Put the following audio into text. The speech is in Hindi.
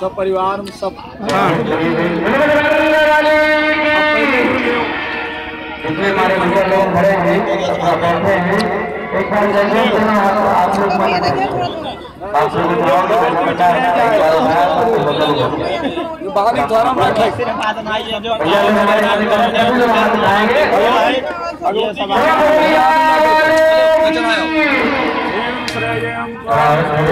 सब परिवार सब हमारे भैया लोग खड़े हैं सबका बैठे। हैं एक बार जैसे आप लोग आप लोग बेटा है बाहर ही थोड़ा भैया लोग हमारे चलाओ और